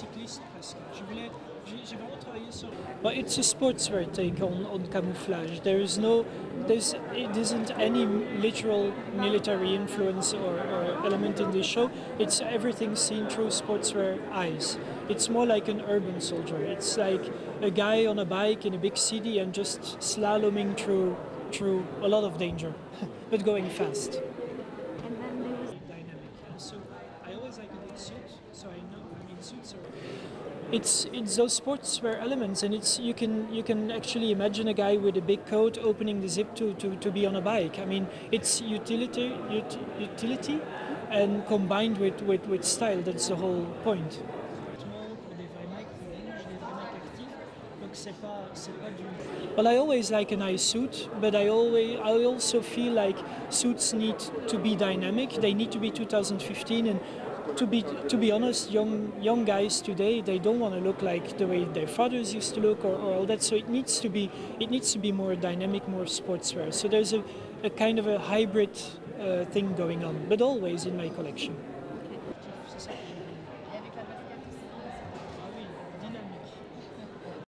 cycliste presque. Je voulais, j'ai vraiment travaillé sur. But it's a sportswear take on, on camouflage. There is no, there's, it isn't any literal military influence or, or element in this show. It's everything seen through sportswear eyes. It's more like an urban soldier. It's like a guy on a bike in a big city and just slaloming through through a lot of danger, but going fast. I always like a good suit. So I know. I mean, suits are. It's it's those sportswear elements, and it's you can you can actually imagine a guy with a big coat opening the zip to, to, to be on a bike. I mean, it's utility ut, utility, and combined with, with, with style. That's the whole point. Well, I always like a nice suit, but I always I also feel like suits need to be dynamic. They need to be 2015, and to be to be honest, young young guys today they don't want to look like the way their fathers used to look or, or all that. So it needs to be it needs to be more dynamic, more sportswear. So there's a, a kind of a hybrid uh, thing going on, but always in my collection. C'est.